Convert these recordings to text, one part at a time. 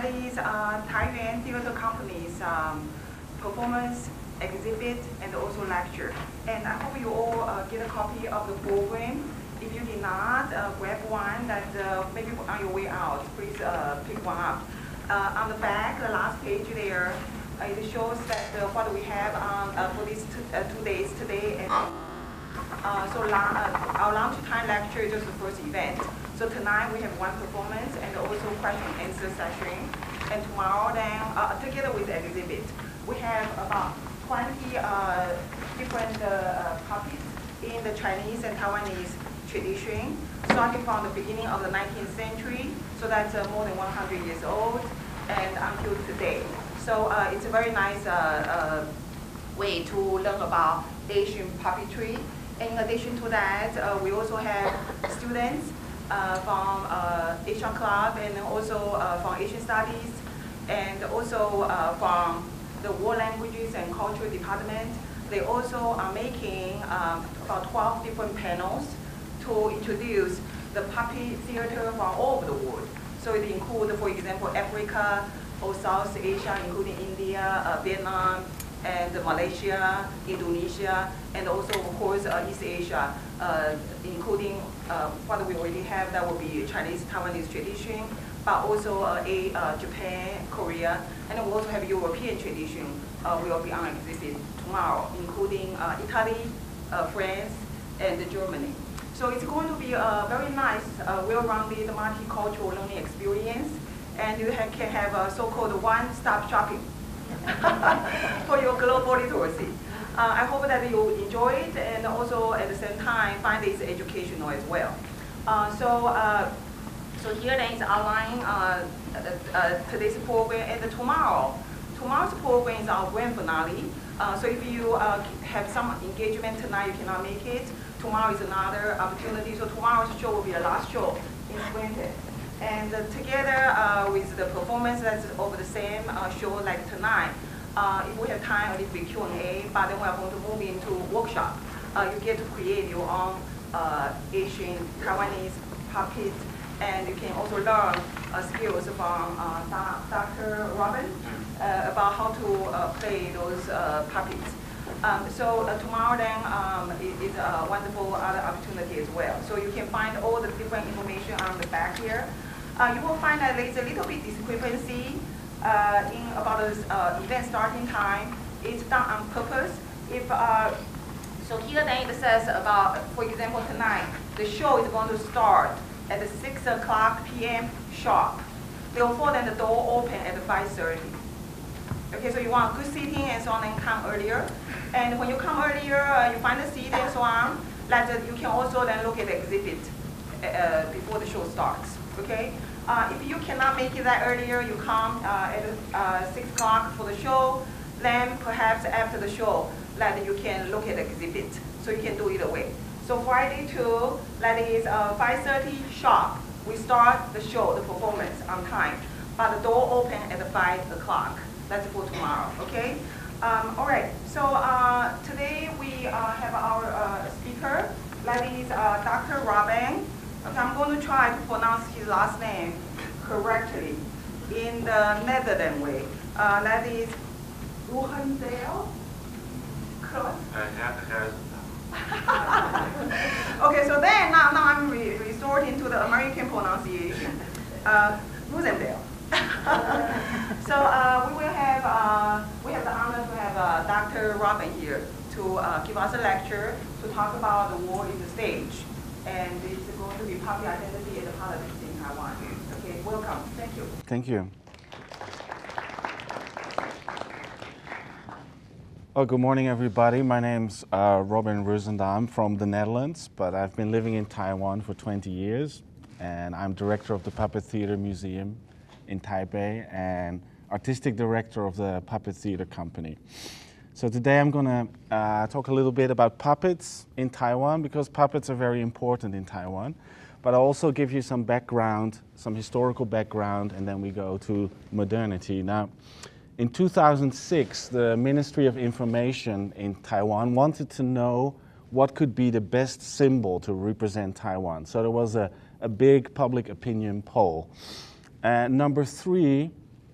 that is uh, Taiyuan Theater Company's um, performance, exhibit, and also lecture. And I hope you all uh, get a copy of the program. If you did not, uh, grab one that uh, maybe on your way out, please uh, pick one up. Uh, on the back, the last page there, it shows that what we have for these two, two days today and so our lunchtime lecture is just the first event. So tonight we have one performance and also question answer session. And tomorrow then, uh, together with the exhibit, we have about 20 uh, different uh, topics in the Chinese and Taiwanese tradition, starting from the beginning of the 19th century, so that's uh, more than 100 years old, and until today. So uh, it's a very nice uh, uh, way to learn about Asian puppetry. In addition to that, uh, we also have students from uh, Asian Club and also uh, from Asian Studies and also uh, from the World Languages and Culture Department. They also are making um, about 12 different panels to introduce the puppet theater from all over the world. So it includes, for example, Africa or South Asia, including India, uh, Vietnam, and Malaysia, Indonesia, and also, of course, uh, East Asia, uh, including uh, what we already have, that will be Chinese, Taiwanese tradition, but also uh, a, uh, Japan, Korea, and we also have European tradition uh, will be on exhibit tomorrow, including Italy, France, and Germany. So it's going to be a very nice, well-rounded multicultural learning experience, and you ha- can have a so-called one-stop shopping for your global literacy. Uh, I hope that you enjoy it and also at the same time find it educational as well. Uh, so, uh, so here then is outline uh, uh, today's program and tomorrow. Tomorrow's program is our grand finale. So if you have some engagement tonight, you cannot make it. Tomorrow is another opportunity. So tomorrow's show will be the last show in Scranton. And together uh, with the performance that's over the same uh, show like tonight, uh, if we have time, a little bit Q&A, but then we are going to move into workshop. Uh, you get to create your own uh, Asian, Taiwanese puppet, and you can also learn uh, skills from uh, Dr. Robin uh, about how to uh, play those uh, puppets. Um, so uh, tomorrow then um, i- is a wonderful other opportunity as well. So you can find all the different information on the back here. Uh, you will find that there's a little bit discrepancy uh, in about the uh, event starting time. It's done on purpose. If uh, so, here then it says about, for example, tonight the show is going to start at the 6 o'clock p.m. sharp. Therefore, then the door open at 5:30. Okay, so you want good seating and so on, and come earlier. And when you come earlier, uh, you find a seat and so on. Uh, you can also then look at the exhibit uh, before the show starts. Okay. Uh, if you cannot make it that earlier, you come uh, at uh, six o'clock for the show. Then perhaps after the show, that you can look at the exhibit. So you can do either way. So Friday too, that is uh, 5:30 sharp. We start the show, the performance on time, but the door open at 5 o'clock. That's for tomorrow, okay? Um, all right, so uh, today we uh, have our uh, speaker, that is Dr. Robin. Okay, I'm going to try to pronounce his last name correctly in the Netherlands way. Uh, that is Ruhendale? Correct? Okay, so then now, now I'm re- resorting to the American pronunciation, uh, Rosendale. so uh, we will have uh, we have the honor to have uh, Dr. Robin here to uh, give us a lecture to talk about the war in the stage, and it's going to be puppets identity and politics in Taiwan. Okay, welcome. Thank you. Thank you. Oh, good morning, everybody. My name's uh, Robin Ruizendaal. I'm from the Netherlands, but I've been living in Taiwan for 20 years, and I'm director of the Puppet Theater Museum in Taipei and artistic director of the Puppet Theater Company. So today I'm going to uh, talk a little bit about puppets in Taiwan because puppets are very important in Taiwan. But I'll also give you some background, some historical background, and then we go to modernity. Now, in 2006, the Ministry of Information in Taiwan wanted to know what could be the best symbol to represent Taiwan. So there was a, a big public opinion poll. And number three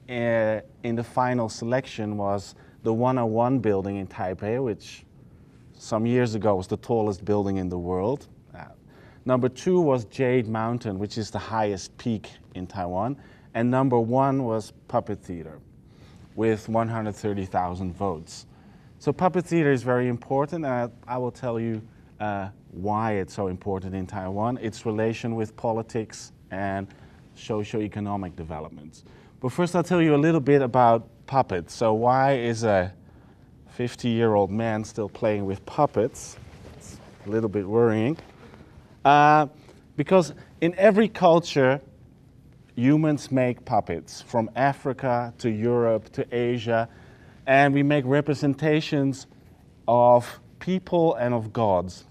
uh, in the final selection was the 101 building in Taipei, which some years ago was the tallest building in the world. Uh, number two was Jade Mountain, which is the highest peak in Taiwan. And number one was Puppet Theater with 130,000 votes. So puppet theater is very important, and I, I will tell you uh, why it's so important in Taiwan, its relation with politics and socio-economic developments. But first I'll tell you a little bit about puppets. So why is a 50-year-old man still playing with puppets? It's a little bit worrying. Uh, because in every culture, humans make puppets from Africa to Europe to Asia, and we make representations of people and of gods.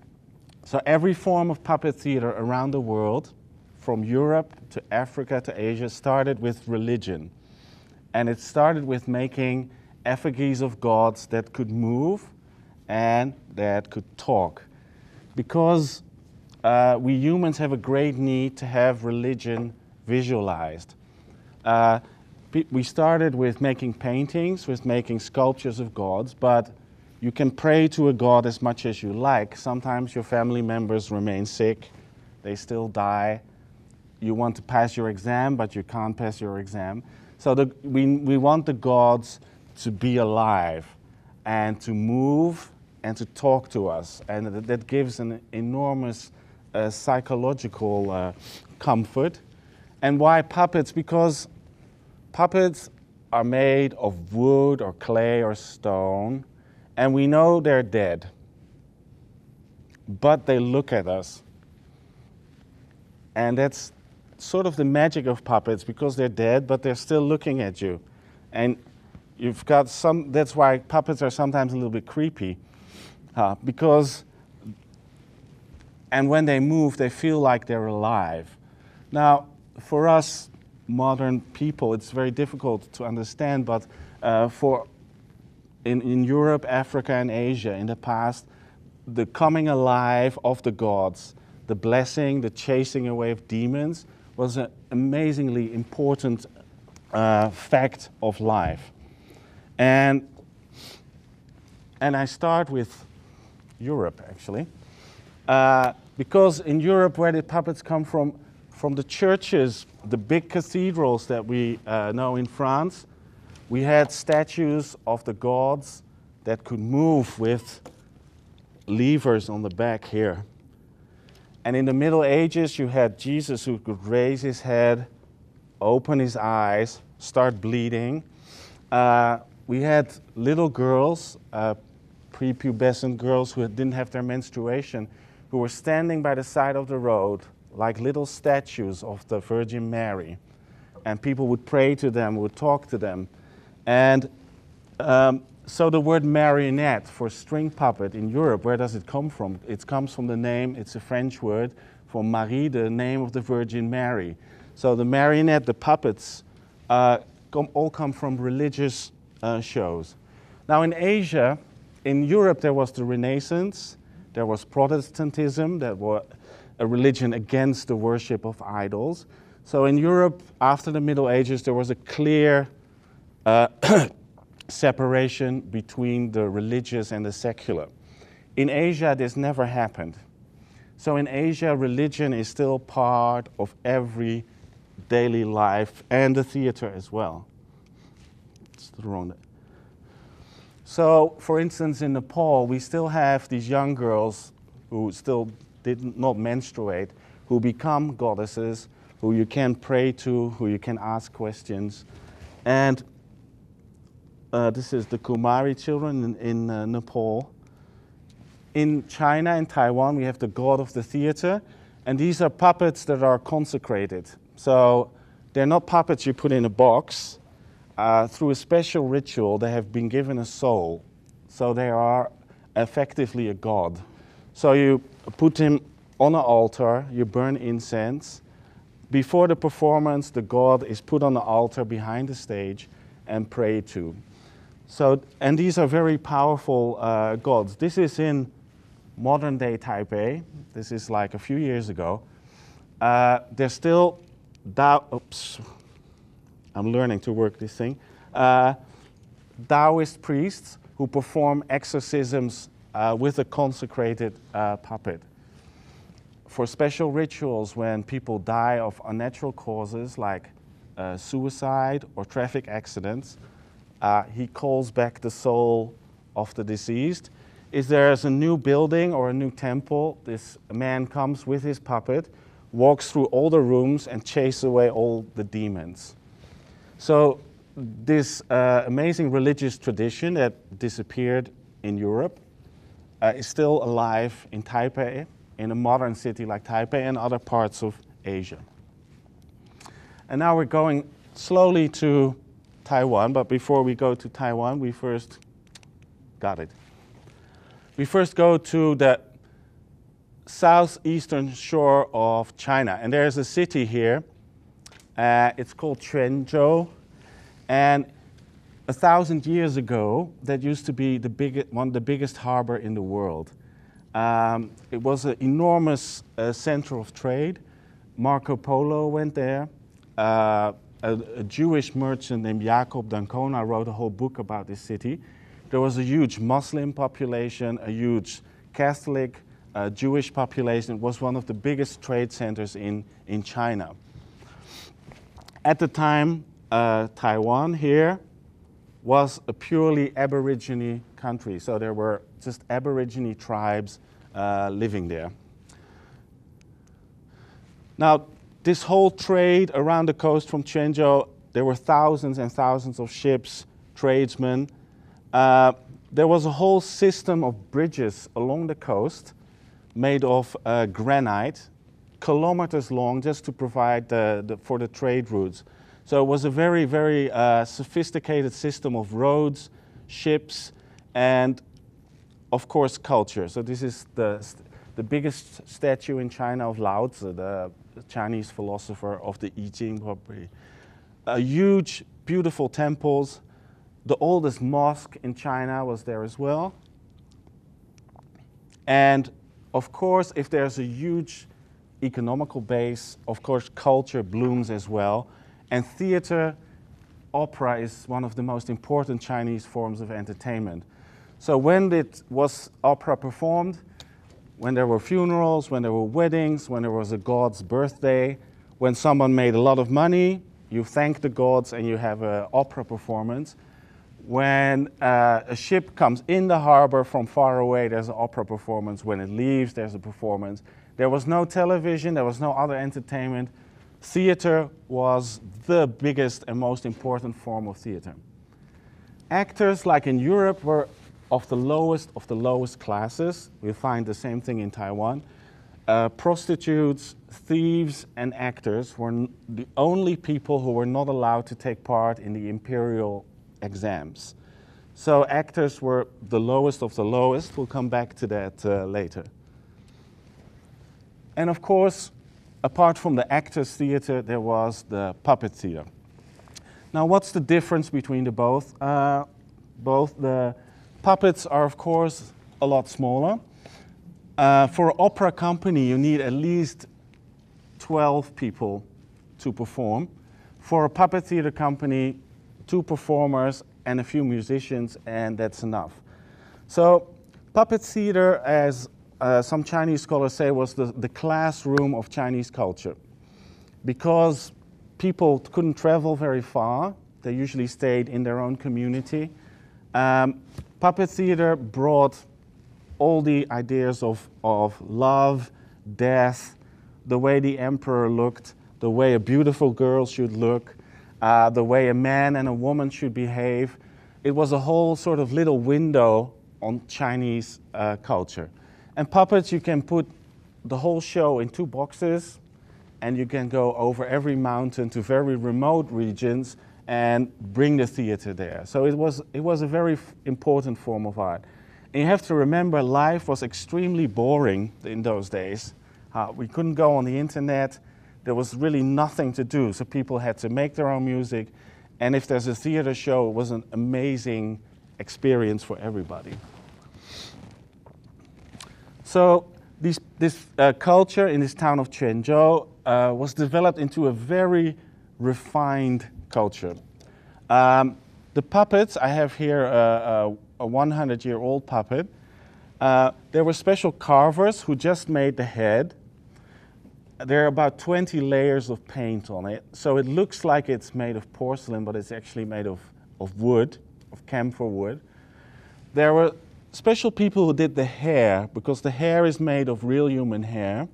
So every form of puppet theater around the world, from Europe to Africa to Asia, started with religion. And it started with making effigies of gods that could move and that could talk. Because uh, we humans have a great need to have religion visualized. Uh, we started with making paintings, with making sculptures of gods, but you can pray to a god as much as you like. Sometimes your family members remain sick, they still die. You want to pass your exam, but you can't pass your exam. So the, we, we want the gods to be alive and to move and to talk to us. And that, that gives an enormous uh, psychological uh, comfort. And why puppets? Because puppets are made of wood or clay or stone, and we know they're dead. But they look at us. And that's sort of the magic of puppets because they're dead, but they're still looking at you. And you've got some, that's why puppets are sometimes a little bit creepy. Uh, because, and when they move, they feel like they're alive. Now, for us modern people, it's very difficult to understand, but uh, for in, in Europe, Africa, and Asia in the past, the coming alive of the gods, the blessing, the chasing away of demons, was an amazingly important uh, fact of life. And, and I start with Europe, actually. Uh, because in Europe, where did puppets come from? from the churches, the big cathedrals that we uh, know in France, we had statues of the gods that could move with levers on the back here. And in the Middle Ages, you had Jesus who could raise his head, open his eyes, start bleeding. Uh, we had little girls, uh, prepubescent girls who didn't have their menstruation, who were standing by the side of the road like little statues of the Virgin Mary. And people would pray to them, would talk to them. And um, so the word marionette for string puppet in Europe, where does it come from? It comes from the name, it's a French word for Marie, the name of the Virgin Mary. So the marionette, the puppets, uh, all come from religious uh, shows. Now in Asia, in Europe, there was the Renaissance, there was Protestantism, that were a religion against the worship of idols. So in Europe, after the Middle Ages, there was a clear uh, separation between the religious and the secular. In Asia, this never happened. So in Asia, religion is still part of every daily life and the theater as well. It's the wrong. So, for instance, in Nepal, we still have these young girls who still did not menstruate, who become goddesses, who you can pray to, who you can ask questions. And uh, this is the Kumari children in, in uh, Nepal. In China and Taiwan, we have the god of the theater, and these are puppets that are consecrated. So they're not puppets you put in a box. Uh, through a special ritual, they have been given a soul. So they are effectively a god. So you put him on an altar, you burn incense. Before the performance, the god is put on the altar behind the stage and prayed to. So, and these are very powerful uh, gods. This is in modern day Taipei. This is like a few years ago. Uh, there's still, oops, I'm learning to work this thing. Uh, Taoist priests who perform exorcisms uh, with a consecrated uh, puppet. For special rituals when people die of unnatural causes like uh, suicide or traffic accidents, uh, he calls back the soul of the deceased. If there's a new building or a new temple, this man comes with his puppet, walks through all the rooms, and chases away all the demons. So, this uh, amazing religious tradition that disappeared in Europe uh, is still alive in Taipei, in a modern city like Taipei and other parts of Asia. And now we're going slowly to Taiwan, but before we go to Taiwan, we first got it. We first go to the southeastern shore of China, and there's a city here. Uh, it's called Quanzhou, and a thousand years ago, that used to be the biggest, one of the biggest harbor in the world. Um, it was an enormous uh, center of trade. Marco Polo went there. Uh, a, a, Jewish merchant named Jacob d'Ancona wrote a whole book about this city. There was a huge Muslim population, a huge Catholic, uh, Jewish population. It was one of the biggest trade centers in, in China. At the time, uh, Taiwan here was a purely Aborigine country, so there were just Aborigine tribes uh, living there. Now, this whole trade around the coast from Quanzhou, there were thousands and thousands of ships, tradesmen. Uh, there was a whole system of bridges along the coast made of uh, granite, kilometers long, just to provide the, the, for the trade routes. So it was a very, very uh, sophisticated system of roads, ships, and of course, culture. So this is the, the biggest statue in China of Lao Tzu, the Chinese philosopher of the I Ching probably. A huge, beautiful temples. The oldest mosque in China was there as well. And of course, if there's a huge economical base, of course, culture blooms as well. And theater, opera is one of the most important Chinese forms of entertainment. So when it was opera performed, when there were funerals, when there were weddings, when there was a god's birthday, when someone made a lot of money, you thank the gods and you have an opera performance. When uh, a ship comes in the harbor from far away, there's an opera performance. When it leaves, there's a performance. There was no television, there was no other entertainment. Theater was the biggest and most important form of theater. Actors, like in Europe, were of the lowest of the lowest classes. We find the same thing in Taiwan. Uh, prostitutes, thieves, and actors were the only people who were not allowed to take part in the imperial exams. So actors were the lowest of the lowest. We'll come back to that uh, later. And of course, apart from the actors' theater, there was the puppet theater. Now, what's the difference between the both? Uh, both the Puppets are, of course, a lot smaller. Uh, for an opera company, you need at least 12 people to perform. For a puppet theater company, two performers and a few musicians, and that's enough. So, puppet theater, as uh, some Chinese scholars say, was the, the classroom of Chinese culture. Because people couldn't travel very far, they usually stayed in their own community. Um, puppet theater brought all the ideas of, of love, death, the way the emperor looked, the way a beautiful girl should look, uh, the way a man and a woman should behave. It was a whole sort of little window on Chinese uh, culture. And puppets, you can put the whole show in two boxes, and you can go over every mountain to very remote regions and bring the theater there. So it was, it was a very important form of art. And you have to remember, life was extremely boring in those days. Uh, we couldn't go on the internet. There was really nothing to do. So people had to make their own music. And if there's a theater show, it was an amazing experience for everybody. So this, this uh, culture in this town of Quanzhou uh, was developed into a very refined culture. Um, the puppets, I have here a, a 100 year old puppet. Uh, there were special carvers who just made the head. There are about 20 layers of paint on it, so it looks like it's made of porcelain, but it's actually made of, of wood, of camphor wood. There were special people who did the hair, because the hair is made of real human hair.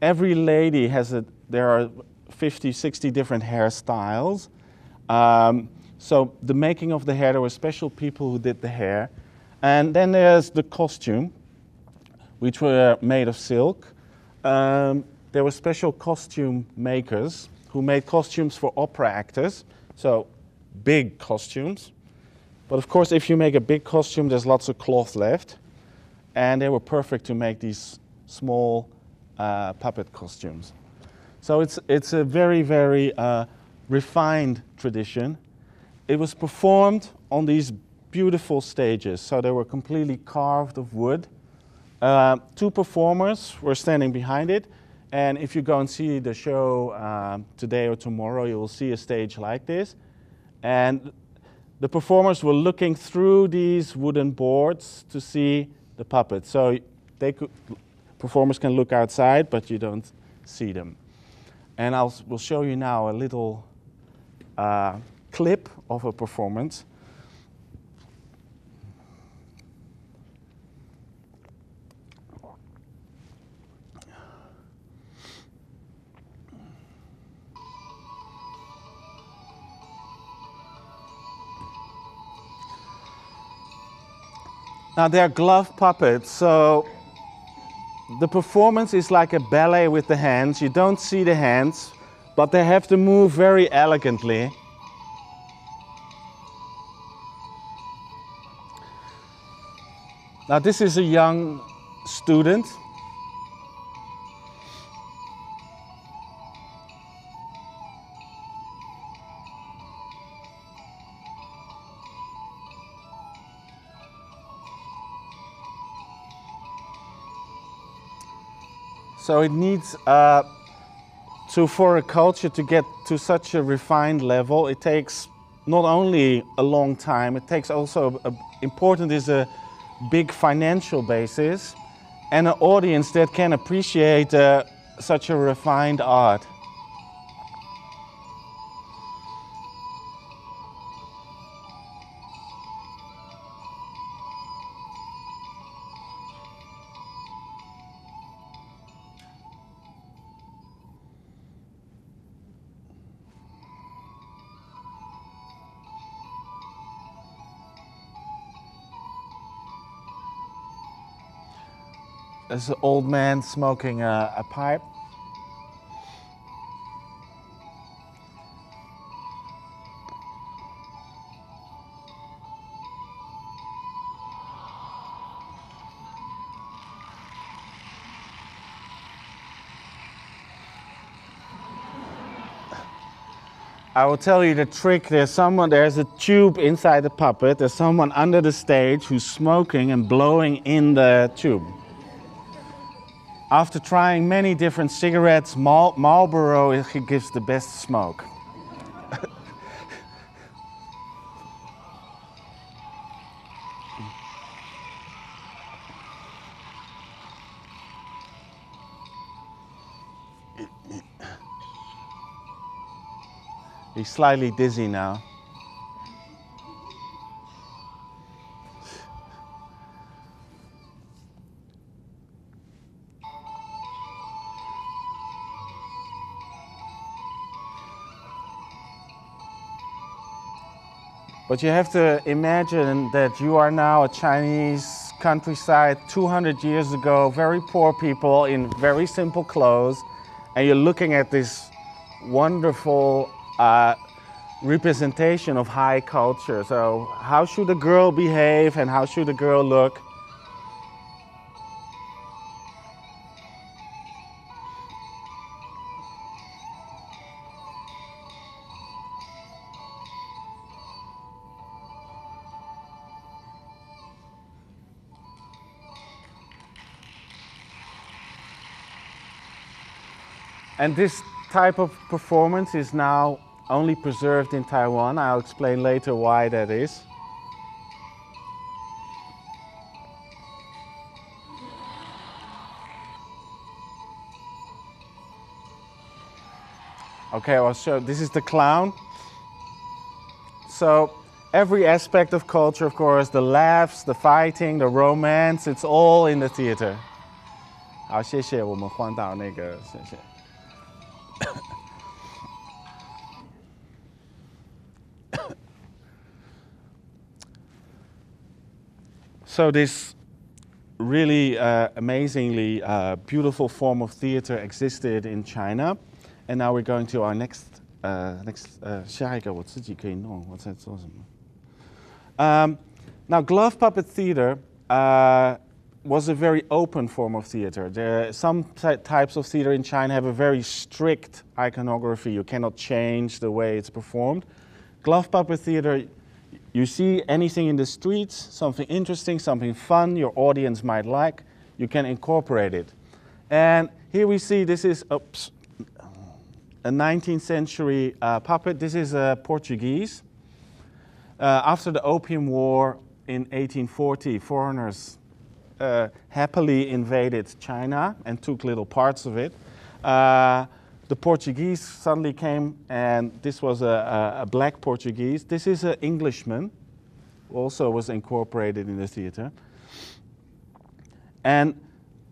Every lady has a, there are 50, 60 different hairstyles. Um, so the making of the hair, there were special people who did the hair. And then there's the costume, which were made of silk. Um, there were special costume makers who made costumes for opera actors, so big costumes. But of course, if you make a big costume, there's lots of cloth left. And they were perfect to make these small uh, puppet costumes. So it's, it's a very, very uh, refined tradition. It was performed on these beautiful stages. So they were completely carved of wood. Uh, two performers were standing behind it. And if you go and see the show uh, today or tomorrow, you will see a stage like this. And the performers were looking through these wooden boards to see the puppets. So they could, performers can look outside, but you don't see them. And I will will show you now a little uh, clip of a performance. Now they're glove puppets, so the performance is like a ballet with the hands. You don't see the hands, but they have to move very elegantly. Now this is a young student. So it needs uh, to for a culture to get to such a refined level. It takes not only a long time. It takes also a, important is a big financial basis and an audience that can appreciate uh, such a refined art. An old man smoking a, a pipe. I will tell you the trick. There's someone, there's a tube inside the puppet. There's someone under the stage who's smoking and blowing in the tube. After trying many different cigarettes, Marlboro gives the best smoke. He's slightly dizzy now. But you have to imagine that you are now a Chinese countryside 200 years ago, very poor people in very simple clothes, and you're looking at this wonderful uh, representation of high culture. So how should a girl behave and how should a girl look? And this type of performance is now only preserved in Taiwan. I'll explain later why that is. Okay, I'll show. This is the clown. So every aspect of culture, of course, the laughs, the fighting, the romance, it's all in the theater. 好，谢谢，我们换到那个，谢谢。 so this really uh, amazingly uh, beautiful form of theater existed in China, and now we're going to our next uh, next 呃下一个我自己可以弄，我在做什么？um, now, glove puppet theater uh, was a very open form of theater. There, some types of theater in China have a very strict iconography. You cannot change the way it's performed. Glove puppet theater, you see anything in the streets, something interesting, something fun your audience might like, you can incorporate it. And here we see this is oops, a 19th century uh, puppet. This is a Portuguese. Uh, after the Opium War in 1840, foreigners uh, happily invaded China and took little parts of it. The Portuguese suddenly came, and this was a, a black Portuguese. This is an Englishman, also was incorporated in the theater. And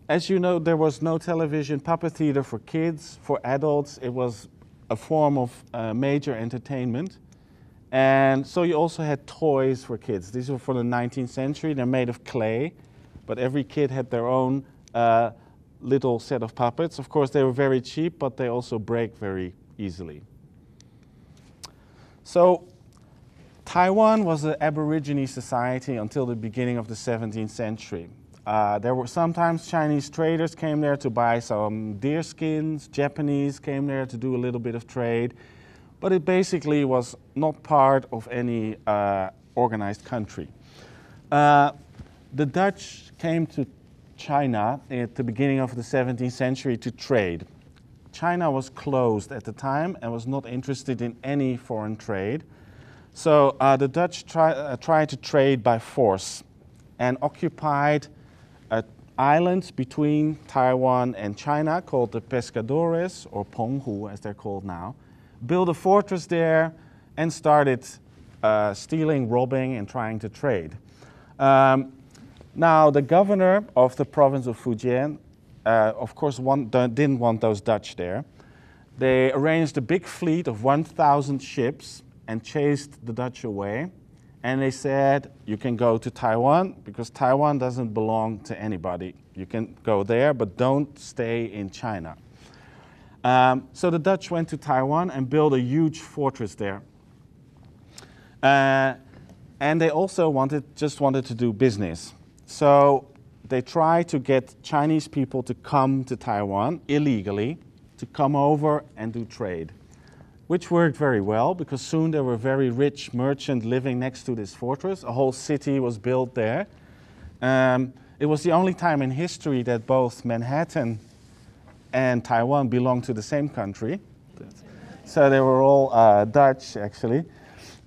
as you know, there was no television puppet theater for kids, for adults. It was a form of uh, major entertainment. And so you also had toys for kids. These were from the 19th century. They're made of clay, but every kid had their own uh, little set of puppets. Of course, they were very cheap, but they also break very easily. So Taiwan was an Aborigine society until the beginning of the 17th century. Uh, there were sometimes Chinese traders came there to buy some deer skins. Japanese came there to do a little bit of trade but it basically was not part of any uh, organized country. Uh, the Dutch came to China at the beginning of the 17th century to trade. China was closed at the time and was not interested in any foreign trade. So uh, the Dutch try, uh, tried to trade by force and occupied an island between Taiwan and China called the Pescadores, or Penghu as they're called now built a fortress there, and started uh, stealing, robbing, and trying to trade. Um, now, the governor of the province of Fujian, uh, of course, one, didn't want those Dutch there. They arranged a big fleet of 1,000 ships and chased the Dutch away. And they said, you can go to Taiwan because Taiwan doesn't belong to anybody. You can go there, but don't stay in China. Um, so the Dutch went to Taiwan and built a huge fortress there. Uh, and they also wanted, just wanted to do business. So they tried to get Chinese people to come to Taiwan illegally, to come over and do trade, which worked very well because soon there were very rich merchants living next to this fortress. A whole city was built there. Um, it was the only time in history that both Manhattan and Taiwan belonged to the same country. So they were all uh, Dutch, actually.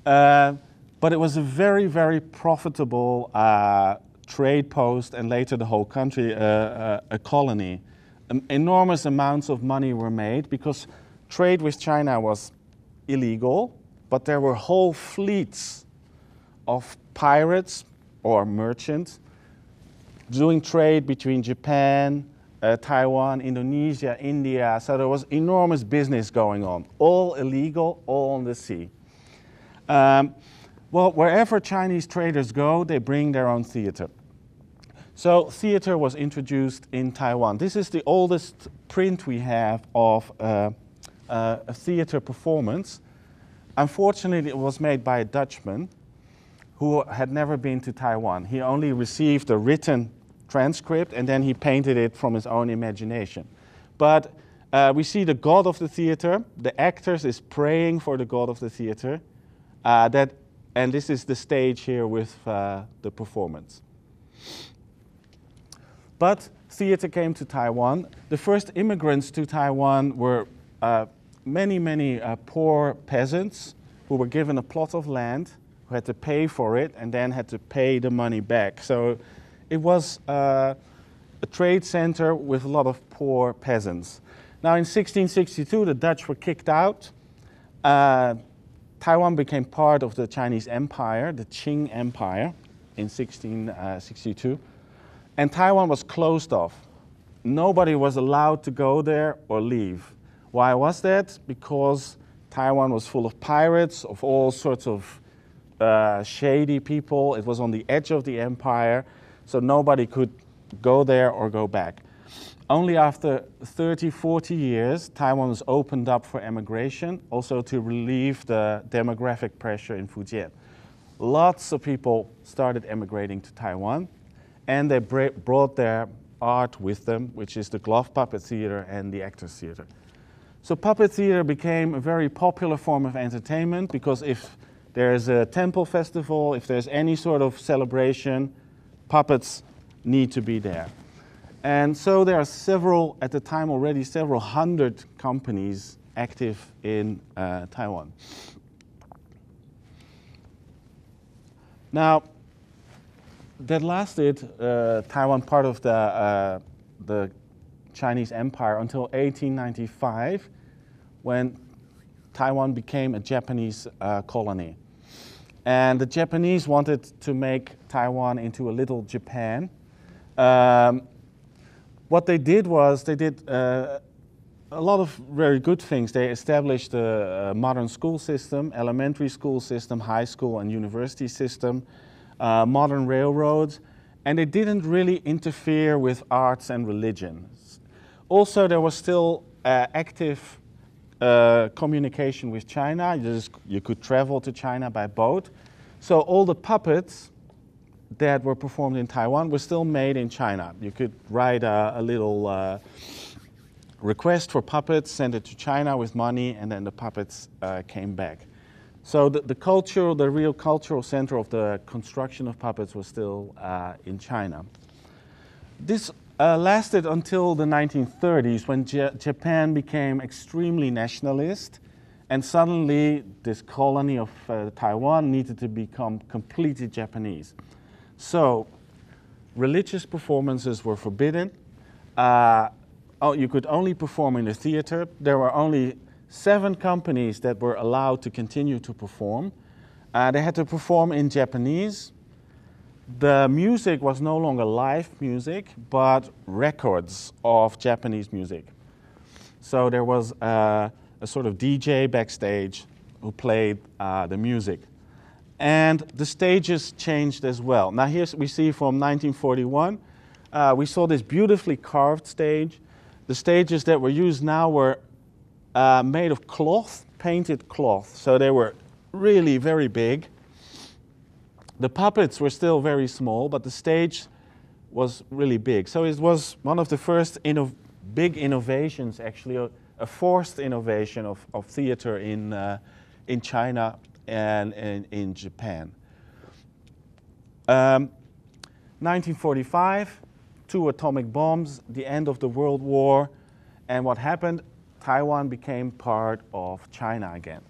Uh, but it was a very, very profitable uh, trade post and later the whole country uh, uh, a colony. Um, enormous amounts of money were made because trade with China was illegal, but there were whole fleets of pirates or merchants doing trade between Japan, uh, Taiwan, Indonesia, India. So there was enormous business going on, all illegal, all on the sea. Um, well, wherever Chinese traders go, they bring their own theater. So theater was introduced in Taiwan. This is the oldest print we have of uh, uh, a theater performance. Unfortunately, it was made by a Dutchman who had never been to Taiwan. He only received a written transcript, and then he painted it from his own imagination. But uh, we see the god of the theater. The actors is praying for the god of the theater. Uh, that, and this is the stage here with uh, the performance. But theater came to Taiwan. The first immigrants to Taiwan were uh, many, many uh, poor peasants who were given a plot of land, who had to pay for it, and then had to pay the money back. So it was uh, a trade center with a lot of poor peasants. Now, in 1662, the Dutch were kicked out. Uh, Taiwan became part of the Chinese Empire, the Qing Empire, in 1662. And Taiwan was closed off. Nobody was allowed to go there or leave. Why was that? Because Taiwan was full of pirates, of all sorts of uh, shady people. It was on the edge of the empire, so nobody could go there or go back. Only after 30, 40 years, Taiwan was opened up for emigration, also to relieve the demographic pressure in Fujian. Lots of people started emigrating to Taiwan, and they brought their art with them, which is the glove puppet theater and the actors theater. So puppet theater became a very popular form of entertainment because if there's a temple festival, if there's any sort of celebration, puppets need to be there. And so there are several, at the time already, several hundred companies active in uh, Taiwan. Now, that lasted uh, Taiwan part of the, uh, the Chinese Empire until 1895 when Taiwan became a Japanese uh, colony. And the Japanese wanted to make Taiwan into a little Japan. Um, what they did was they did uh, a lot of very good things. They established a, a, modern school system, elementary school system, high school and university system, uh, modern railroads, and they didn't really interfere with arts and religion. Also, there was still uh, active uh, communication with China. You, just, you could travel to China by boat. So all the puppets that were performed in Taiwan were still made in China. You could write a, a little uh, request for puppets, send it to China with money, and then the puppets uh, came back. So the, the cultural, the real cultural center of the construction of puppets was still uh, in China. This uh, lasted until the 1930s when J Japan became extremely nationalist and suddenly this colony of uh, Taiwan needed to become completely Japanese. So religious performances were forbidden. Uh, oh, you could only perform in the theater. There were only seven companies that were allowed to continue to perform. Uh, they had to perform in Japanese. The music was no longer live music, but records of Japanese music. So there was uh, a sort of DJ backstage who played uh, the music. And the stages changed as well. Now here we see from 1941, uh, we saw this beautifully carved stage. The stages that were used now were uh, made of cloth, painted cloth. So they were really very big. The puppets were still very small, but the stage was really big. So it was one of the first inno big innovations, actually, a, a, forced innovation of, of theater in, uh, in China and, in Japan. Um, 1945, two atomic bombs, the end of the World War, and what happened? Taiwan became part of China again.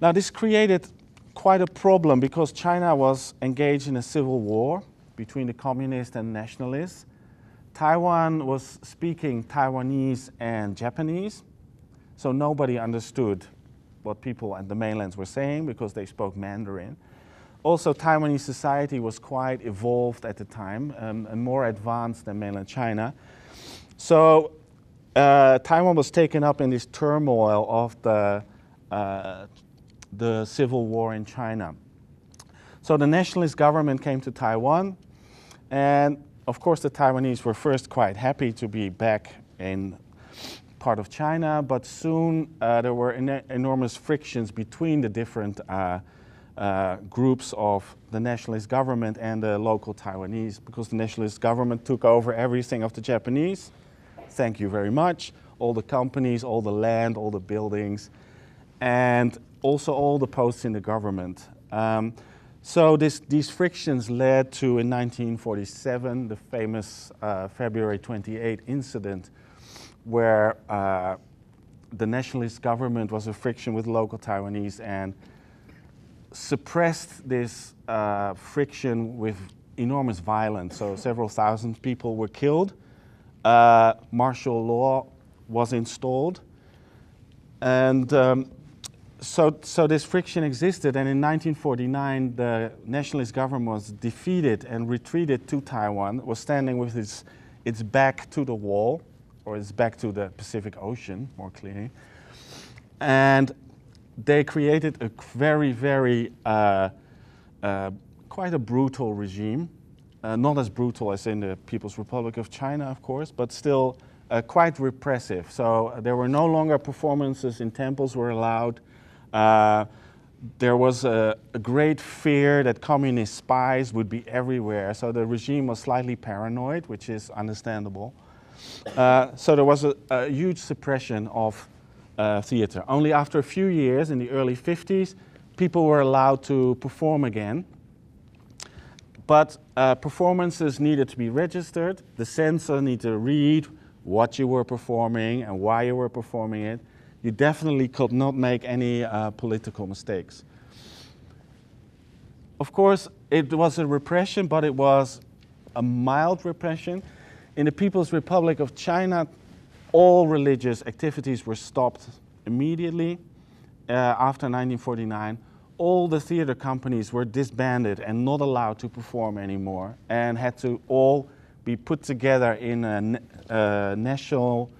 Now, this created quite a problem because China was engaged in a civil war between the communists and nationalists. Taiwan was speaking Taiwanese and Japanese, so nobody understood what people at the mainland were saying because they spoke Mandarin. Also, Taiwanese society was quite evolved at the time um, and more advanced than mainland China. So uh, Taiwan was taken up in this turmoil of the, uh, the civil war in China. So the nationalist government came to Taiwan, and of course the Taiwanese were first quite happy to be back in part of China, but soon uh, there were en enormous frictions between the different uh, uh, groups of the nationalist government and the local Taiwanese because the nationalist government took over everything of the Japanese. Thank you very much. All the companies, all the land, all the buildings, and also all the posts in the government. Um, so this, these frictions led to, in 1947, the famous uh, February 28 incident where uh, the nationalist government was a friction with local Taiwanese and suppressed this uh, friction with enormous violence. So several thousand people were killed. Uh, martial law was installed. And um, so, so this friction existed, and in 1949, the nationalist government was defeated and retreated to Taiwan, was standing with its, its back to the wall, or its back to the Pacific Ocean, more clearly. And they created a very, very, uh, uh, quite a brutal regime. Uh, not as brutal as in the People's Republic of China, of course, but still uh, quite repressive. So uh, there were no longer performances in temples were allowed. Uh, there was a, a, great fear that communist spies would be everywhere, so the regime was slightly paranoid, which is understandable. Uh, so there was a, a huge suppression of uh, theater. Only after a few years, in the early 50s, people were allowed to perform again. But uh, performances needed to be registered. The censor needed to read what you were performing and why you were performing it you definitely could not make any uh, political mistakes. Of course, it was a repression, but it was a mild repression. In the People's Republic of China, all religious activities were stopped immediately uh, after 1949. All the theater companies were disbanded and not allowed to perform anymore and had to all be put together in a uh, national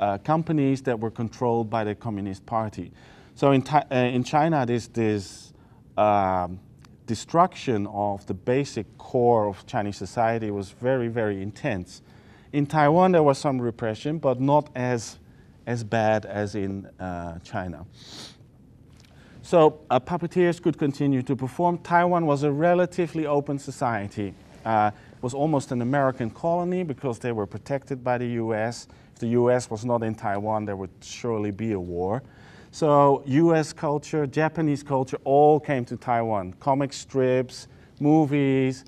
uh, companies that were controlled by the Communist Party. So in, uh, in China, there's this um, destruction of the basic core of Chinese society was very, very intense. In Taiwan, there was some repression, but not as, as bad as in uh, China. So uh, puppeteers could continue to perform. Taiwan was a relatively open society. Uh, was almost an American colony because they were protected by the US If the US was not in Taiwan, there would surely be a war. So US culture, Japanese culture, all came to Taiwan. Comic strips, movies,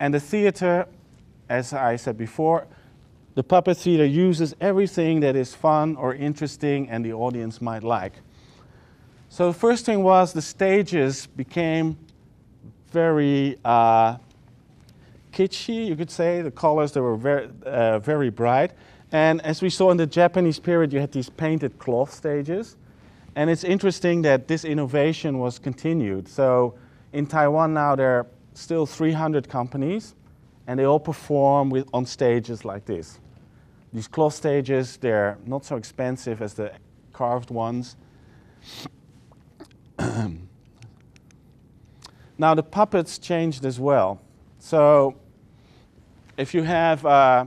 and the theater, as I said before, the puppet theater uses everything that is fun or interesting and the audience might like. So the first thing was the stages became very uh, kitschy, you could say. The colors, they were very, uh, very bright. And as we saw in the Japanese period, you had these painted cloth stages. And it's interesting that this innovation was continued. So in Taiwan now, there are still 300 companies, and they all perform with, on stages like this. These cloth stages, they're not so expensive as the carved ones. now the puppets changed as well. So if you have uh,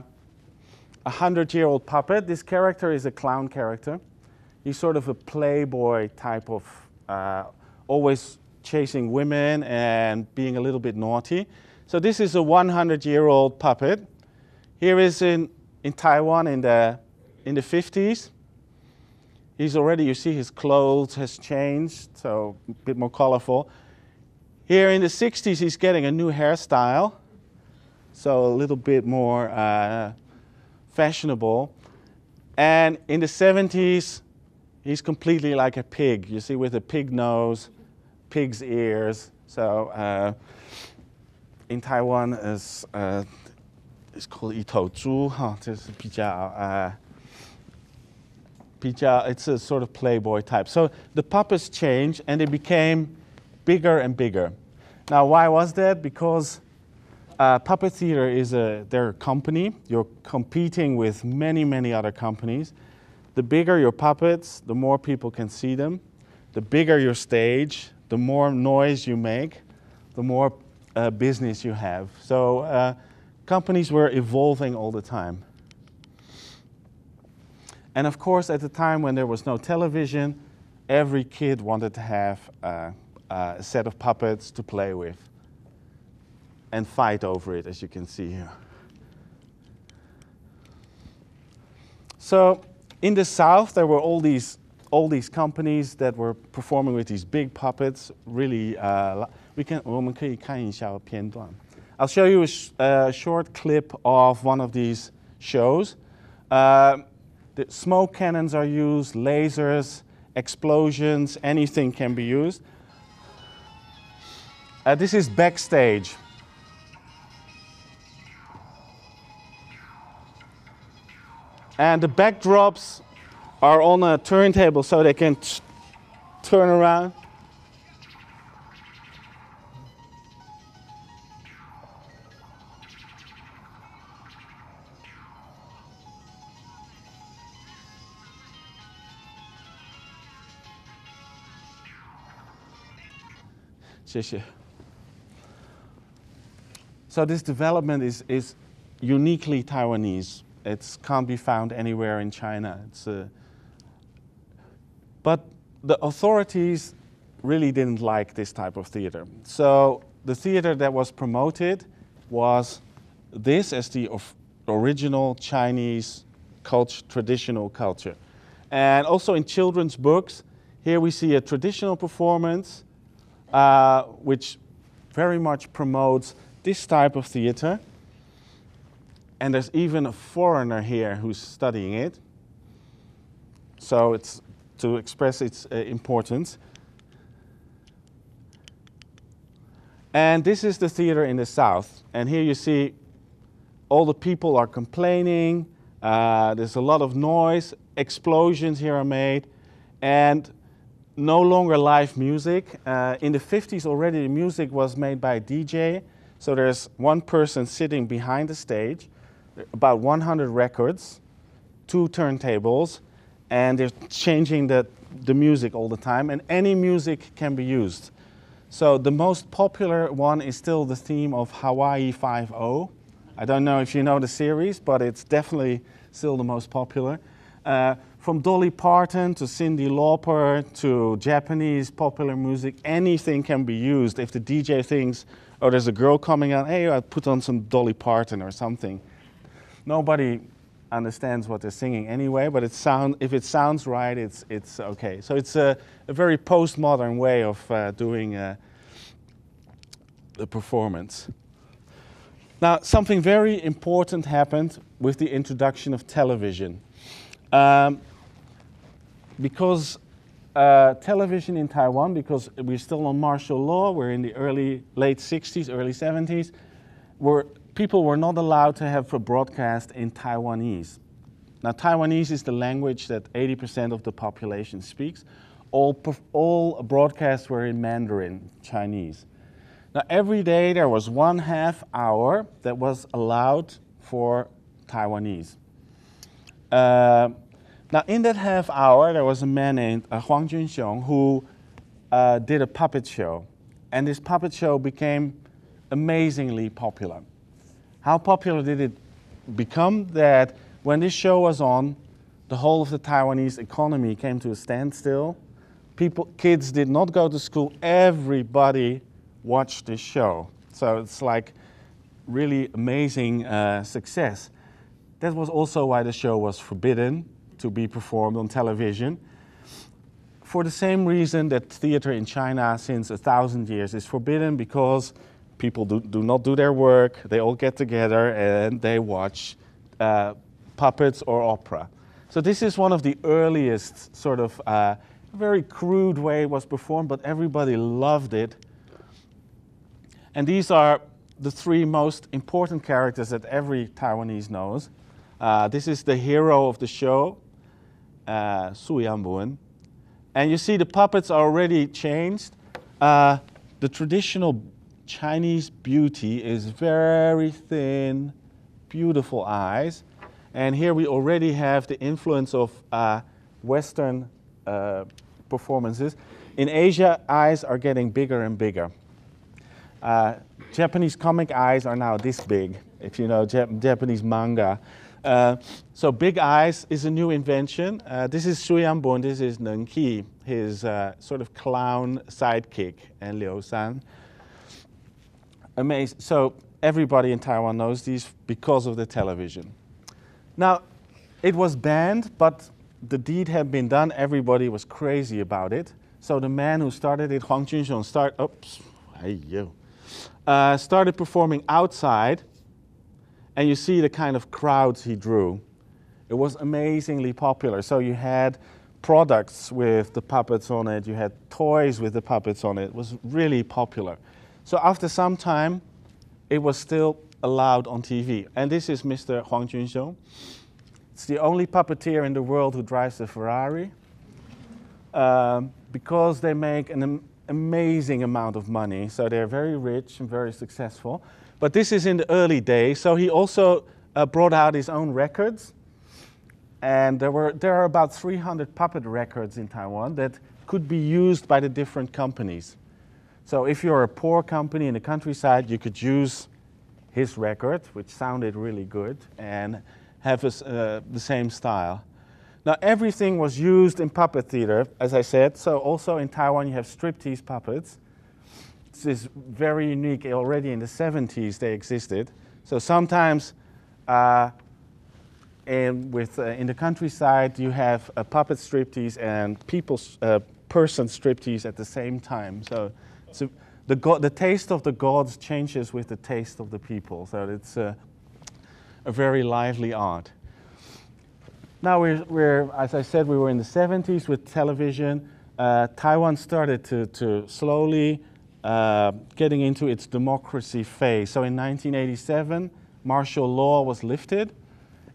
a hundred-year-old puppet. This character is a clown character. He's sort of a playboy type of, uh, always chasing women and being a little bit naughty. So this is a 100-year-old puppet. Here is in, in Taiwan in the, in the 50s. He's already, you see his clothes has changed, so a bit more colorful. Here in the 60s, he's getting a new hairstyle, so a little bit more uh, fashionable. And in the 70s, he's completely like a pig. You see, with a pig nose, pig's ears. So uh, in Taiwan, is uh, it's called 一头猪哈，这是比较呃 It's a sort of playboy type. So the puppets changed and they became bigger and bigger. Now, why was that? Because uh, Puppet Theater is a, they're a company. You're competing with many, many other companies. The bigger your puppets, the more people can see them. The bigger your stage, the more noise you make, the more uh, business you have. So uh, companies were evolving all the time. And of course, at the time when there was no television, every kid wanted to have uh, a set of puppets to play with and fight over it, as you can see here. So in the south, there were all these all these companies that were performing with these big puppets. Really, uh, we can i will show you a, sh a, short clip of one of these shows. Uh, The smoke cannons are used, lasers, explosions, anything can be used. Uh, this is backstage. And the backdrops are on a turntable so they can turn around. So this development is, is uniquely Taiwanese. It can't be found anywhere in China. It's, uh, but the authorities really didn't like this type of theater. So the theater that was promoted was this as the original Chinese culture, traditional culture. And also in children's books, here we see a traditional performance uh, which very much promotes this type of theater. And there's even a foreigner here who's studying it. So it's to express its uh, importance. And this is the theater in the south. And here you see all the people are complaining. Uh, there's a lot of noise. Explosions here are made. And no longer live music. Uh, in the 50s already the music was made by DJ. So there's one person sitting behind the stage, about 100 records, two turntables, and they're changing the, the music all the time, and any music can be used. So the most popular one is still the theme of Hawaii 5-0. I don't know if you know the series, but it's definitely still the most popular. Uh, from Dolly Parton to Cyndi Lauper to Japanese popular music, anything can be used. If the DJ thinks, oh, there's a girl coming out, hey, I'll put on some Dolly Parton or something. Nobody understands what they're singing anyway, but it sound, if it sounds right, it's, it's okay. So it's a, a very postmodern way of uh, doing uh, the performance. Now, something very important happened with the introduction of television. Um, because uh, television in Taiwan, because we're still on martial law, we're in the early, late 60s, early 70s, where people were not allowed to have a broadcast in Taiwanese. Now, Taiwanese is the language that 80% of the population speaks. All, all broadcasts were in Mandarin, Chinese. Now, every day there was one half hour that was allowed for Taiwanese. Uh, now, in that half hour, there was a man named uh, Huang Junxiong who uh, did a puppet show. And this puppet show became amazingly popular. How popular did it become that when this show was on, the whole of the Taiwanese economy came to a standstill. People, kids did not go to school. Everybody watched this show. So it's like really amazing uh, success. That was also why the show was forbidden to be performed on television. For the same reason that theater in China since a thousand years is forbidden because people do, do not do their work, they all get together and they watch uh, puppets or opera. So this is one of the earliest sort of uh, very crude way it was performed, but everybody loved it. And these are the three most important characters that every Taiwanese knows. Uh, this is the hero of the show, uh, Su Yanbun. And you see the puppets are already changed. Uh, the traditional Chinese beauty is very thin, beautiful eyes. And here we already have the influence of uh, Western uh, performances. In Asia, eyes are getting bigger and bigger. Uh, Japanese comic eyes are now this big, if you know Jap Japanese manga. Uh, so big eyes is a new invention. Uh, this is Su Yanbun, this is Neng Qi, his uh, sort of clown sidekick, and Liu San. Amazing. So everybody in Taiwan knows these because of the television. Now, it was banned, but the deed had been done. Everybody was crazy about it. So the man who started it, Huang Junxiong, start, oops, hey you, uh, started performing outside and you see the kind of crowds he drew. It was amazingly popular. So you had products with the puppets on it, you had toys with the puppets on it. It was really popular. So after some time, it was still allowed on TV. And this is Mr. Huang Junxiong. It's the only puppeteer in the world who drives a Ferrari um, because they make an am amazing amount of money. So they're very rich and very successful. But this is in the early days. So he also uh, brought out his own records. And there, were, there are about 300 puppet records in Taiwan that could be used by the different companies. So if you're a poor company in the countryside, you could use his record, which sounded really good, and have a, uh, the same style. Now, everything was used in puppet theater, as I said. So, also in Taiwan, you have striptease puppets. This is very unique. Already in the 70s, they existed. So, sometimes uh, in, with, uh, in the countryside, you have a puppet striptease and people, uh, person striptease at the same time. So, a, the, the taste of the gods changes with the taste of the people. So, it's a very lively art. Now we're, we're, as I said, we were in the 70s with television. Uh, Taiwan started to, to slowly uh, getting into its democracy phase. So in 1987, martial law was lifted,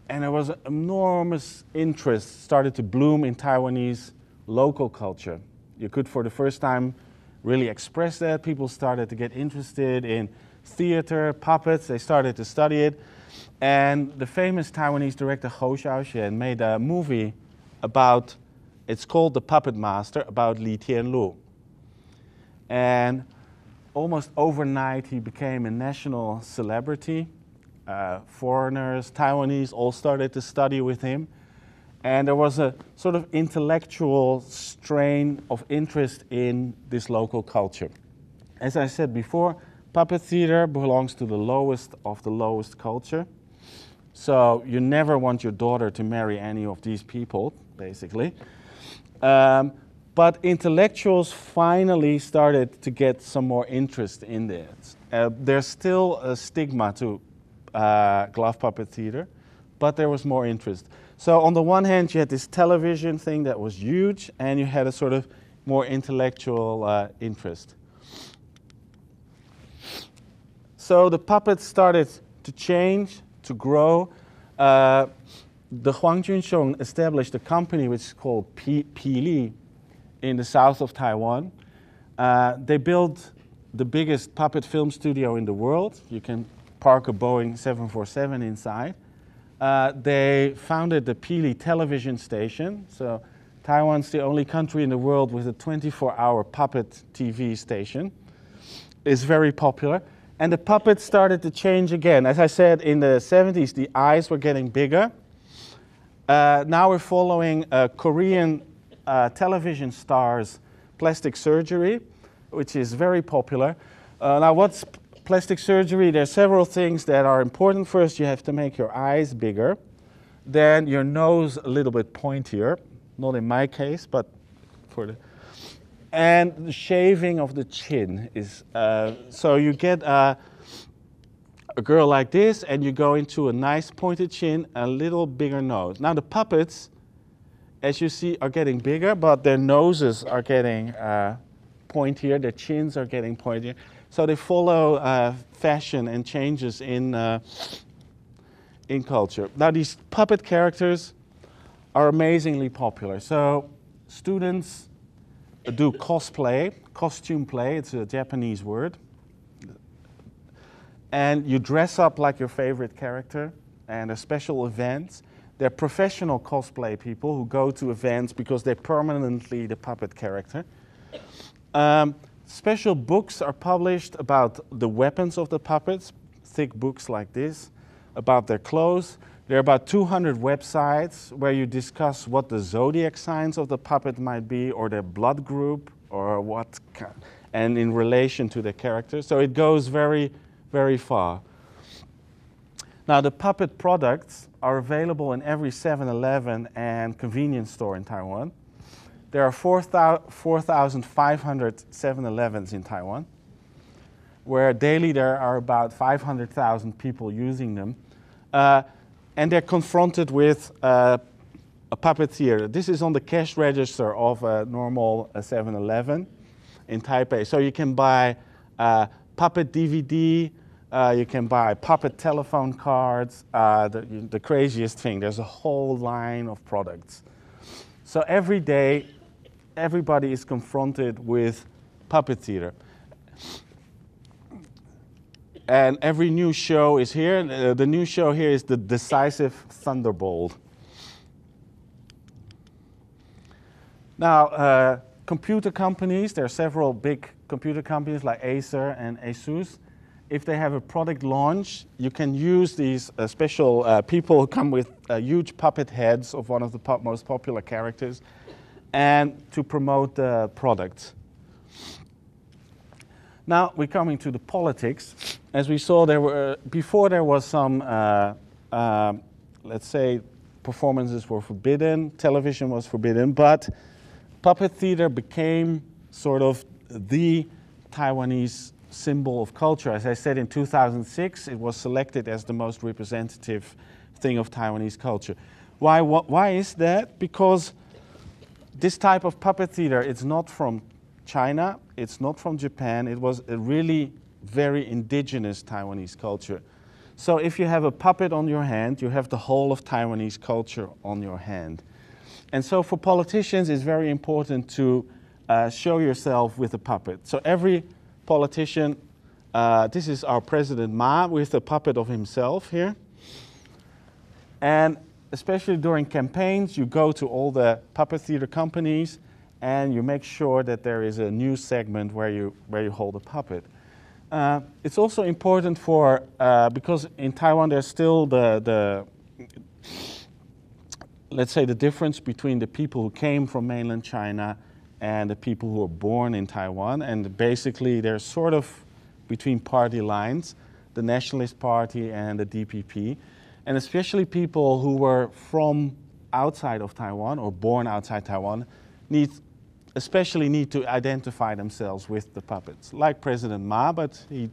and there was enormous interest started to bloom in Taiwanese local culture. You could, for the first time, really express that. People started to get interested in theater, puppets. They started to study it. And the famous Taiwanese director Hou Hsiao-hsien made a movie about, it's called The Puppet Master, about Li Tianlu. And almost overnight, he became a national celebrity. Uh, foreigners, Taiwanese, all started to study with him. And there was a sort of intellectual strain of interest in this local culture. As I said before, puppet theater belongs to the lowest of the lowest culture. So you never want your daughter to marry any of these people, basically. Um, but intellectuals finally started to get some more interest in this. Uh, there's still a stigma to uh, glove puppet theater, but there was more interest. So on the one hand, you had this television thing that was huge, and you had a sort of more intellectual uh, interest. So the puppets started to change to grow. Uh, the Huang Junxiong established a company which is called Pili in the south of Taiwan. Uh, they built the biggest puppet film studio in the world. You can park a Boeing 747 inside. Uh, they founded the Pili television station. So Taiwan's the only country in the world with a 24-hour puppet TV station. It's very popular. And the puppets started to change again. As I said, in the 70s, the eyes were getting bigger. Uh, now we're following uh, Korean uh, television stars plastic surgery, which is very popular. Uh, now, what's plastic surgery? There are several things that are important. First, you have to make your eyes bigger, then your nose a little bit pointier. Not in my case, but for the and the shaving of the chin is uh, so you get a, a, girl like this and you go into a nice pointed chin a little bigger nose now the puppets as you see are getting bigger but their noses are getting uh, pointier their chins are getting pointier so they follow uh, fashion and changes in uh, in culture now these puppet characters are amazingly popular so students do cosplay, costume play, it's a Japanese word. And you dress up like your favorite character and a special events. They're professional cosplay people who go to events because they're permanently the puppet character. Um, special books are published about the weapons of the puppets, thick books like this, about their clothes. There are about 200 websites where you discuss what the zodiac signs of the puppet might be, or their blood group, or what, and in relation to the character. So it goes very, very far. Now, the puppet products are available in every 7 Eleven and convenience store in Taiwan. There are 4,500 7 Elevens in Taiwan, where daily there are about 500,000 people using them. Uh, and they're confronted with uh, a puppet theater. This is on the cash register of a normal 7-Eleven in Taipei. So you can buy uh, puppet DVD, uh, you can buy puppet telephone cards, uh, the, the craziest thing, there's a whole line of products. So every day, everybody is confronted with puppet theater. And every new show is here. Uh, the new show here is the Decisive Thunderbolt. Now, uh, computer companies, there are several big computer companies like Acer and Asus. If they have a product launch, you can use these uh, special uh, people who come with uh, huge puppet heads of one of the pop most popular characters and to promote the product. Now we're coming to the politics. As we saw, there were before there was some, uh, uh, let's say, performances were forbidden, television was forbidden, but puppet theater became sort of the Taiwanese symbol of culture. As I said, in 2006, it was selected as the most representative thing of Taiwanese culture. Why, wh why is that? Because this type of puppet theater, it's not from China, it's not from Japan, it was a really very indigenous Taiwanese culture. So if you have a puppet on your hand, you have the whole of Taiwanese culture on your hand. And so for politicians, it's very important to uh, show yourself with a puppet. So every politician, uh, this is our President Ma with a puppet of himself here. And especially during campaigns, you go to all the puppet theater companies and you make sure that there is a new segment where you, where you hold a puppet. Uh, it's also important for, uh, because in Taiwan there's still the, the, let's say the difference between the people who came from mainland China and the people who were born in Taiwan. And basically they're sort of between party lines, the Nationalist Party and the DPP. And especially people who were from outside of Taiwan or born outside Taiwan need especially need to identify themselves with the puppets, like President Ma, but he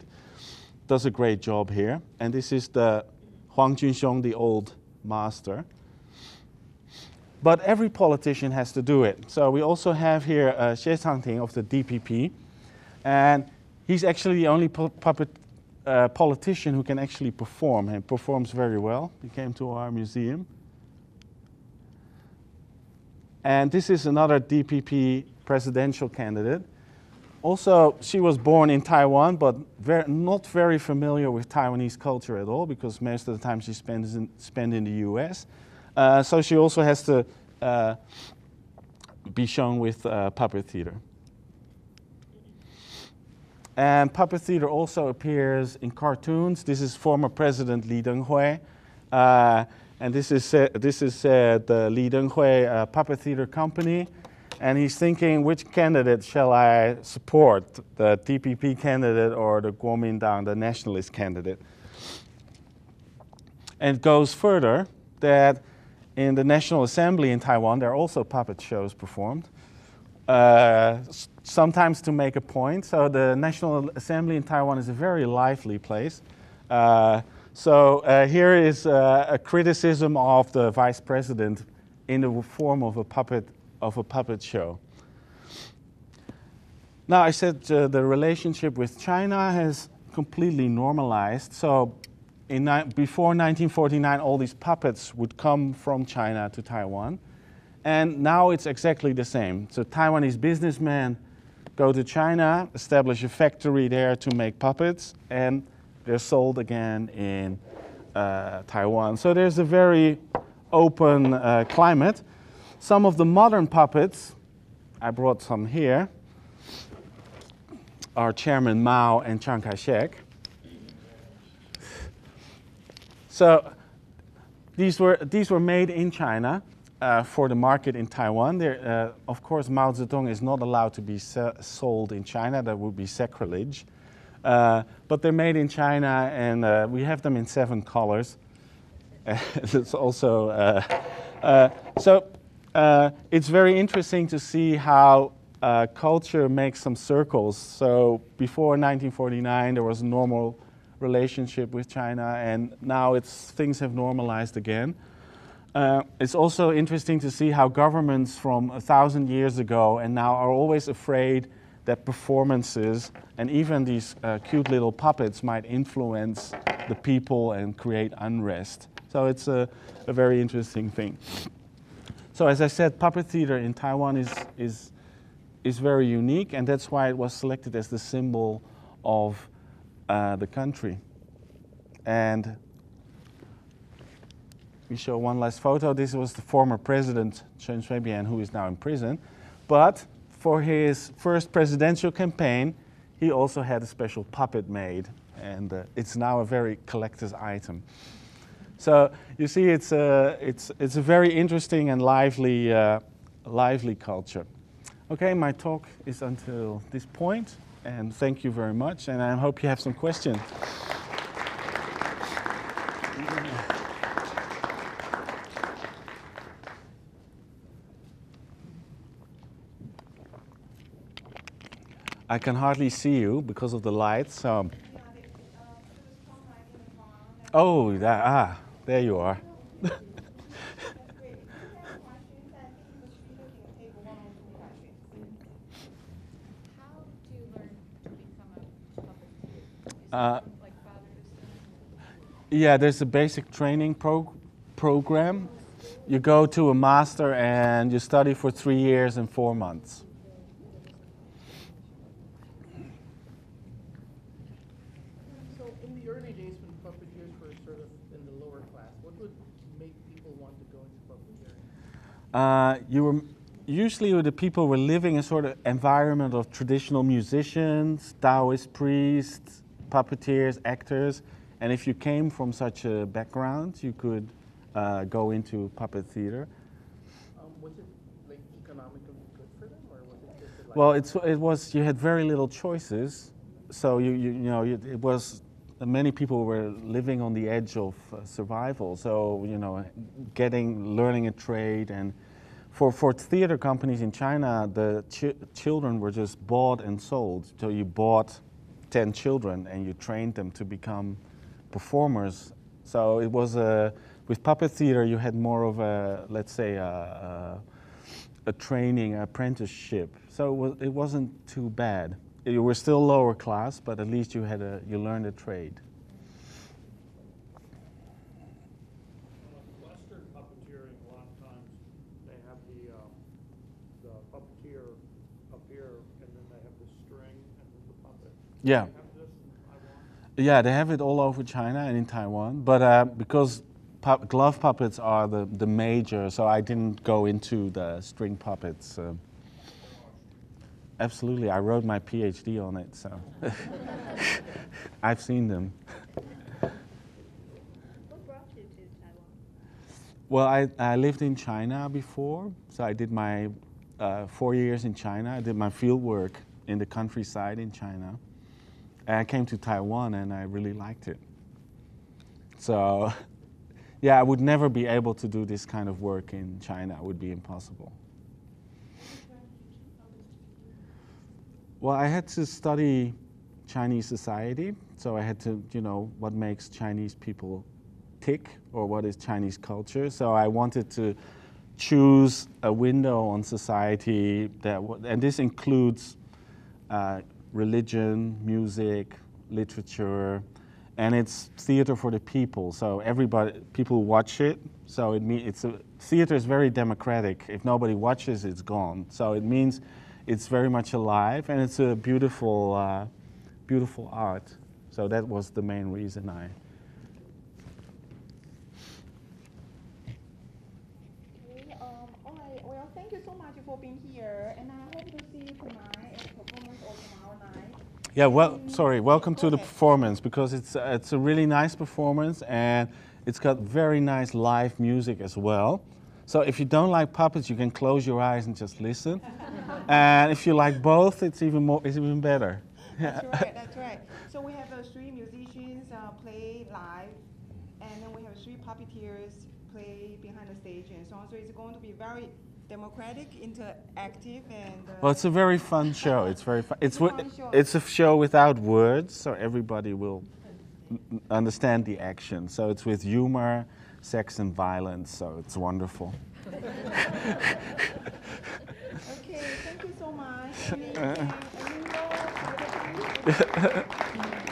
does a great job here. And this is the Huang Junxiong, the old master. But every politician has to do it. So we also have here uh, Xie Changting of the DPP, and he's actually the only puppet uh, politician who can actually perform and performs very well. He came to our museum. And this is another DPP presidential candidate. Also, she was born in Taiwan, but very, not very familiar with Taiwanese culture at all because most of the time she spends in, spent in the US. Uh, so she also has to uh, be shown with uh, puppet theater. And puppet theater also appears in cartoons. This is former President Lee Teng-hui. Uh, and this is, this is uh, the Lee Teng-hui uh, Puppet Theater Company. And he's thinking, which candidate shall I support, the DPP candidate or the Kuomintang, the nationalist candidate? And it goes further that in the National Assembly in Taiwan, there are also puppet shows performed, uh, sometimes to make a point. So the National Assembly in Taiwan is a very lively place. Uh, so uh, here is uh, a criticism of the vice president in the form of a puppet of a puppet show. Now I said uh, the relationship with China has completely normalized. So in before 1949, all these puppets would come from China to Taiwan. And now it's exactly the same. So Taiwanese businessmen go to China, establish a factory there to make puppets, and they're sold again in uh, Taiwan. So there's a very open uh, climate. Some of the modern puppets, I brought some here, are Chairman Mao and Chiang Kai-shek. So these were, these were made in China uh, for the market in Taiwan. Uh, of course, Mao Zedong is not allowed to be sold in China. That would be sacrilege. Uh, but they're made in China, and uh, we have them in seven colors. it's also uh, uh, so. it's very interesting to see how culture makes some circles. So before 1949, there was normal relationship with China, and now it's things have normalized again. Uh, it's also interesting to see how governments from a thousand years ago and now are always afraid that performances and even these uh, cute little puppets might influence the people and create unrest. So it's a, a very interesting thing. So as I said, puppet theater in Taiwan is, is, is very unique, and that's why it was selected as the symbol of uh, the country. And we show one last photo. This was the former president, Chen Shui-bian, who is now in prison. But for his first presidential campaign, he also had a special puppet made, and uh, it's now a very collector's item. So you see, it's a, it's, it's a very interesting and lively, uh, lively culture. Okay, my talk is until this point, and thank you very much, and I hope you have some questions. I can hardly see you because of the lights. So. Oh, that, ah, there you are. Uh, yeah, there's a basic training pro program. You go to a master and you study for three years and four months. So in the early days when puppeteers were sort of in the lower class, what would make people want to go into puppeteering? Uh, you were usually the people were living a sort of environment of traditional musicians, Taoist priests, puppeteers, actors, and if you came from such a background, you could uh, go into puppet theater. Um, was it like economically good for them, or was it just like? Well, it's, it was, you had very little choices. So, you, you, you know, you, it was, many people were living on the edge of uh, survival. So, you know, getting, learning a trade. And for, for theater companies in China, the chi children were just bought and sold. So you bought 10 children and you trained them to become performers. So it was a, with puppet theater, you had more of a, let's say, a, a, a training, apprenticeship. So it, was, it wasn't too bad. You were still lower class, but at least you had a, you learned a trade. Western puppeteering, a lot of times, they have the, um, the puppeteer up here, and then they have the string and then the puppet. Yeah. Yeah, they have it all over China and in Taiwan, but uh, because pu- glove puppets are the, the major, so I didn't go into the string puppets. Uh, absolutely, I wrote my PhD on it, so I've seen them. What brought you to Taiwan? Well, I, I lived in China before, so I did my uh, four years in China. I did my field work in the countryside in China. And I came to Taiwan and I really liked it. So, yeah, I would never be able to do this kind of work in China. It would be impossible. Well, I had to study Chinese society, so I had to, you know, what makes Chinese people tick or what is Chinese culture. So I wanted to choose a window on society that, and this includes uh, religion, music, literature, and it's theater for the people. So everybody, people watch it. So it means it's a theater is very democratic. If nobody watches, it's gone. So it means it's very much alive, and it's a beautiful, uh, beautiful art. So that was the main reason I. Okay, um, all right, well, thank you so much for being here, and I hope to see you tonight at the performance or tomorrow night. Yeah, well, sorry. Welcome to the performance because it's uh, it's a really nice performance and it's got very nice live music as well. So if you don't like puppets, you can close your eyes and just listen. and if you like both, it's even more it's even better. That's right, that's right. So we have uh, three musicians uh, play live, and then we have three puppeteers play behind the stage and so on. So it's going to be very democratic, interactive, and. Uh, Well, it's a very fun show. It's very fun. It's It's a fun show. it's a show without words, so everybody will understand the action. So it's with humor, sex, and violence. So it's wonderful. Okay, thank you so much.